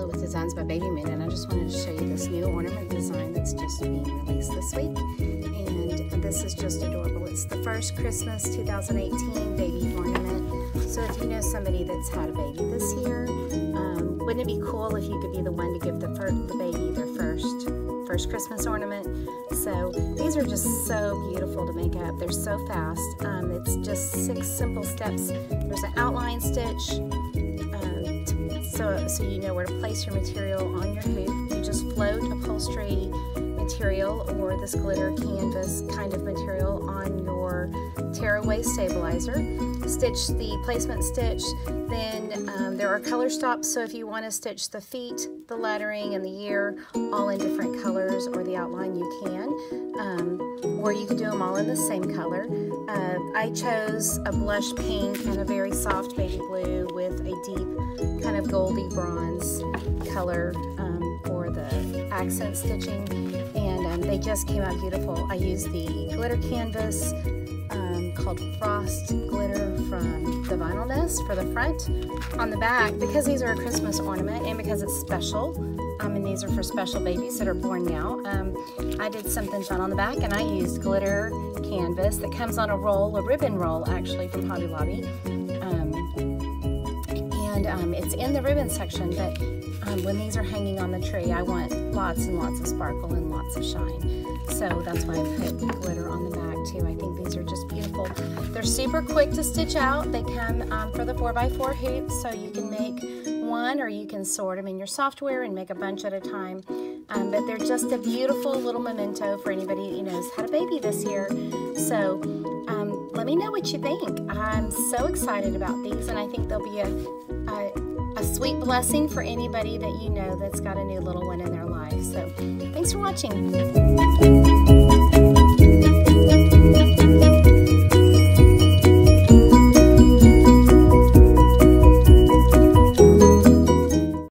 Sheila with Designs by Babymoon and I just wanted to show you this new ornament design that's just being released this week and this is just adorable. It's the first Christmas 2018 baby ornament so if you know somebody that's had a baby this year um, wouldn't it be cool if you could be the one to give the, the baby their first first Christmas ornament. So these are just so beautiful to make up. They're so fast. Um, it's just six simple steps. There's an outline stitch, so, you know where to place your material on your hoop. You just float upholstery material or this glitter canvas kind of material on your tearaway stabilizer. Stitch the placement stitch, then um, there are color stops, so if you want to stitch the feet, the lettering, and the year all in different colors or the outline, you can. Um, or you could do them all in the same color. Uh, I chose a blush pink and a very soft baby blue with a deep kind of goldy bronze color um, for the accent stitching and um, they just came out beautiful. I used the glitter canvas um, called Frost Glitter from Vinyl Nest for the front. On the back, because these are a Christmas ornament and because it's special, um, and these are for special babies that are born now, um, I did something fun on the back and I used glitter canvas that comes on a roll, a ribbon roll actually from Hobby Lobby. Um, and um, it's in the ribbon section, but um, when these are hanging on the tree, I want lots and lots of sparkle and lots of shine. So that's why I put glitter on the back too. I think these are just beautiful. They're super quick to stitch out. They come um, for the 4x4 hoops, so you can make one or you can sort them in your software and make a bunch at a time. Um, but they're just a beautiful little memento for anybody you know who's had a baby this year. So um, let me know what you think. I'm so excited about these and I think they'll be a, a, a sweet blessing for anybody that you know that's got a new little one in their life. So thanks for watching.